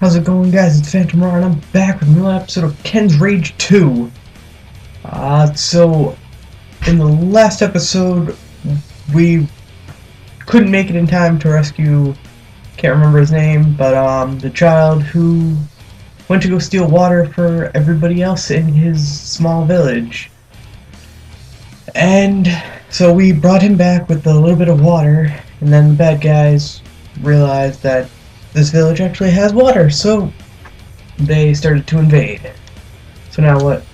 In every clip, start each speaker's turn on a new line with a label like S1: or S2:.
S1: How's it going guys? It's Phantom Rawr and I'm back with another episode of Ken's Rage 2. Uh, so, in the last episode, we couldn't make it in time to rescue, can't remember his name, but um, the child who went to go steal water for everybody else in his small village. And so we brought him back with a little bit of water, and then the bad guys realized that this village actually has water, so they started to invade. So now what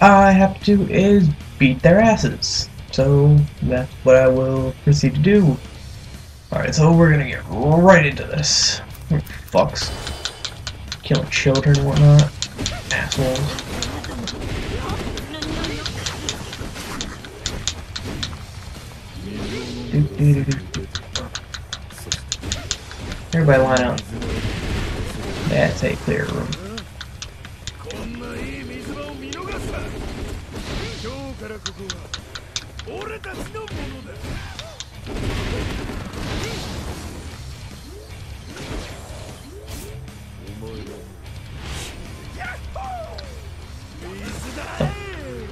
S1: I have to do is beat their asses. So that's what I will proceed to do. Alright, so we're gonna get right into this. Fucks. Killing children and whatnot. Assholes. Do, do, do. Everybody line up. That's a clear room.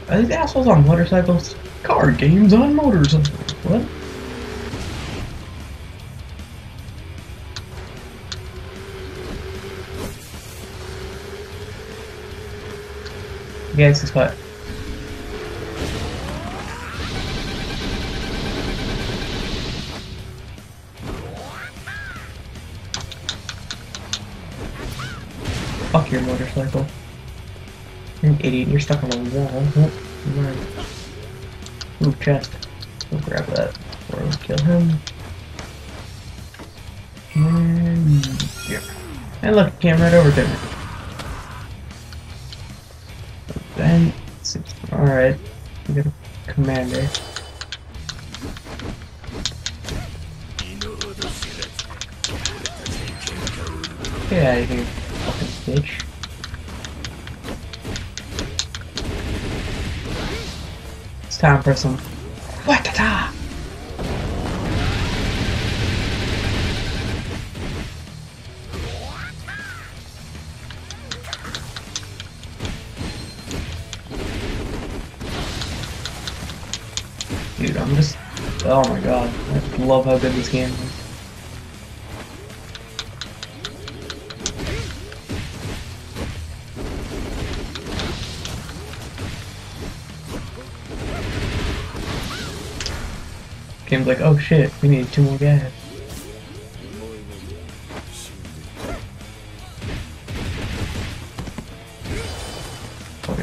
S1: Are these assholes on motorcycles? Card games on motorcycles. What? Yes, it's what? Fuck your motorcycle. You're an idiot, you're stuck on a wall. Right. Ooh, chest. We'll grab that before we kill him. And. And look, came right over to me. Alright. We got a commander. Get out of here, fucking bitch. It's time for some. Wakata! Oh my god. I love how good this game is. Game's like, oh shit, we need two more guys.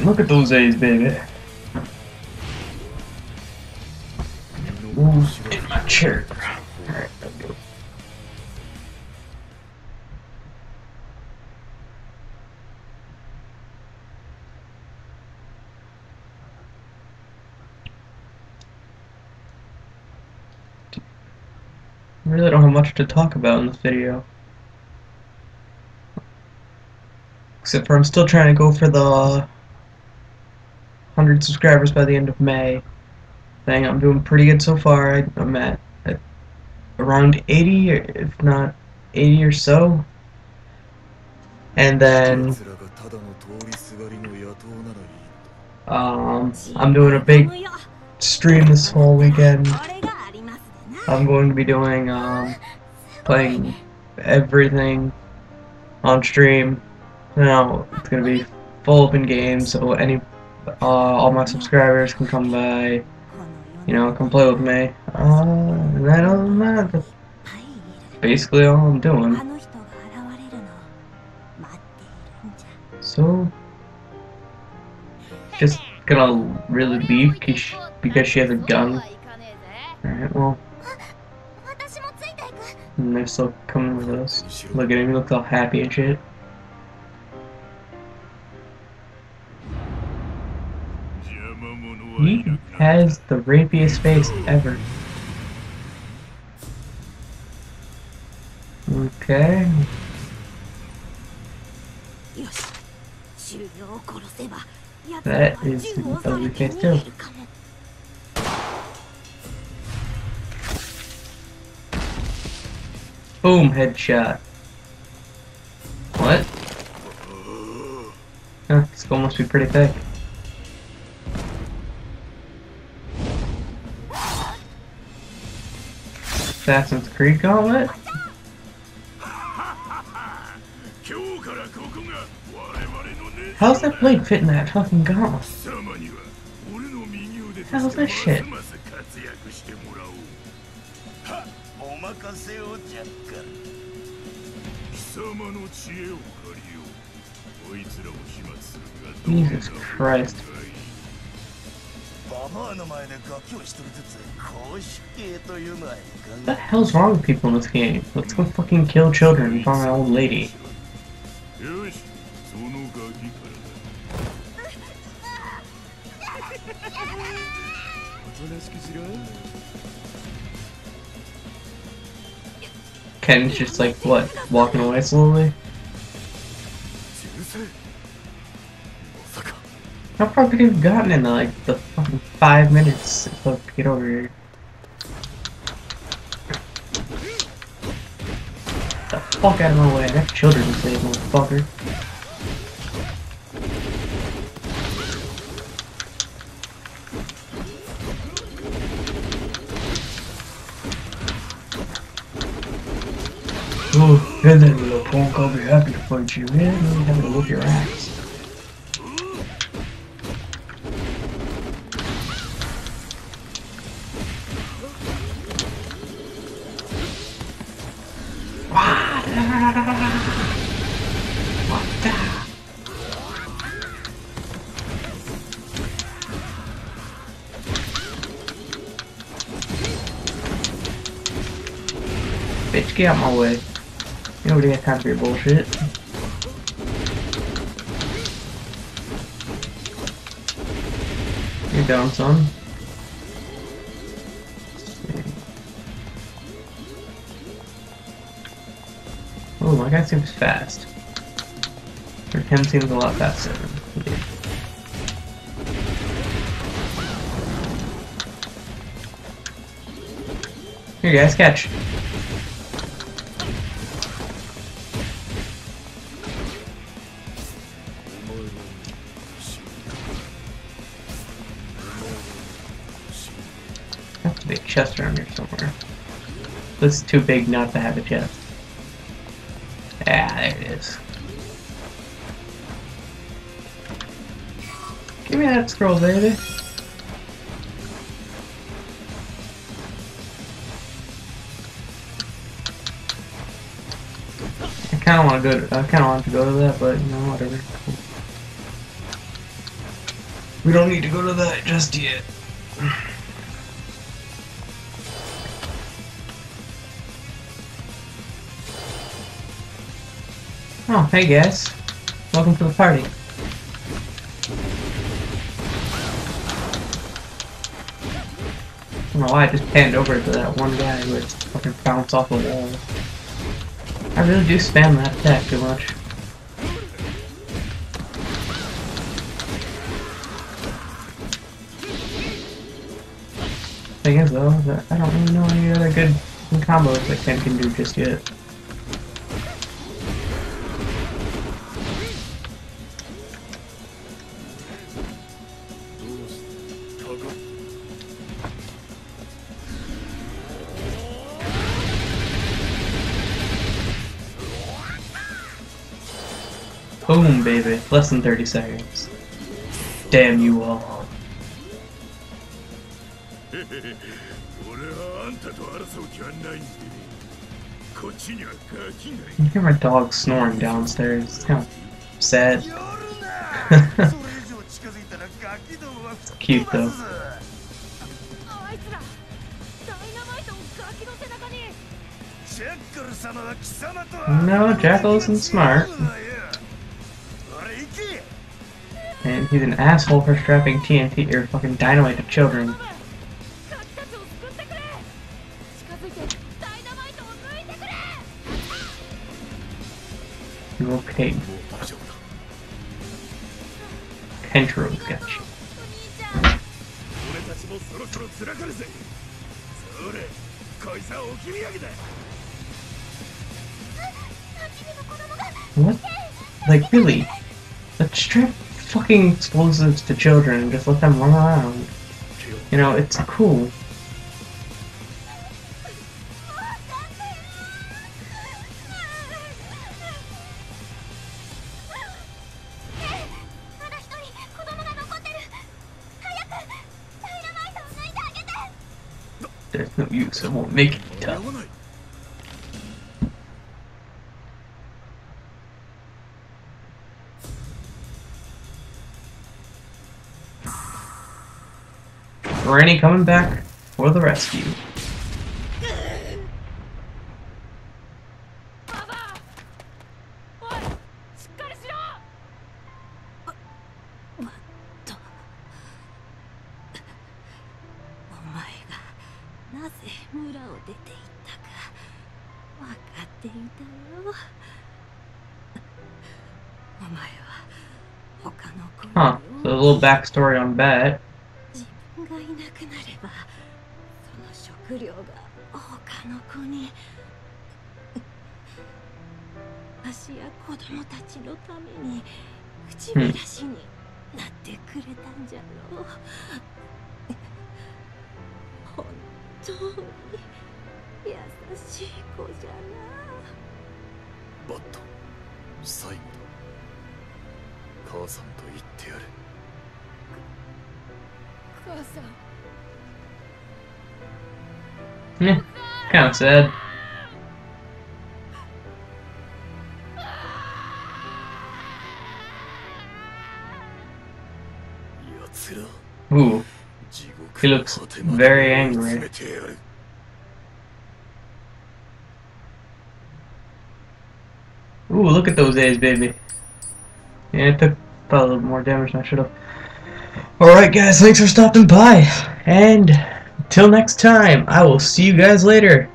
S1: Look at those A's, baby. Go. I really don't have much to talk about in this video. Except for I'm still trying to go for the 100 subscribers by the end of May thing. I'm doing pretty good so far. I, am at, at around 80, if not 80 or so. And then um, I'm doing a big stream this whole weekend. I'm going to be doing um, playing everything on stream. Now it's gonna be full open games, so any uh, all my subscribers can come by you know, come play with me. Uh, other than that, that's basically all I'm doing. So just gonna really leave because she, because she has a gun. Alright, well, and they're still coming with us. Look at him, he looks all happy and shit. He has the rapiest face ever. Okay. That is the
S2: weakest
S1: too. Boom, headshot. What? Huh, this skull must be pretty thick. Assassin's Creed Gauntlet? How's that blade fit in that fucking gauntlet? How's that shit? Jesus Christ. What the hell's wrong with people in this game? Let's go fucking kill children and find an old lady. Ken's just like, what, walking away slowly? How far could have gotten in like the fucking five minutes to get over here? The fuck out of my way, I got children to save, motherfucker. Oh, and then little punk, I'll be happy to fight you. Yeah, I'm happy to whoop your ass. What the? Bitch, get out my way. Nobody has time for your bullshit. You're down, son. Guy seems fast. Or him seems a lot faster. Yeah. Here, guys, catch. Has to be chest around here somewhere. This is too big not to have a chest. Yeah, there it is. Give me that scroll, baby. I kind of want to go. To, I kind of want to go to that, but you know, whatever. We don't need to go to that just yet. Oh, hey guys. Welcome to the party. I don't know why I just panned over to that one guy who would fucking bounce off a wall. I really do spam that attack too much. Thing is though, I don't really know any other good combos that Ken can do just yet. Boom, baby. Less than 30 seconds. Damn you all. You hear my dog snoring downstairs. It's kind of sad.
S3: it's
S1: cute though. No, Jackal isn't smart. And he's an asshole for strapping TNT or fucking dynamite to children. Okay. Kentro's got. What? Like, really? Let's strip fucking explosives to children and just let them run around. You know, it's cool. There's no use, It won't make it tough. Granny coming back for the rescue. Huh, so a little backstory on Bat.
S4: 他の子に足や子供たちのために口減らしになってくれたんじゃろう本当に優しい子じゃ
S5: バット最後。だ母さんと言ってやれ
S2: 母さん。
S1: Yeah, Kind of sad. Ooh. He looks very angry. Ooh, look at those A's, baby. Yeah, it took a little more damage than I should have. Alright guys, thanks for stopping by. And until next time, I will see you guys later.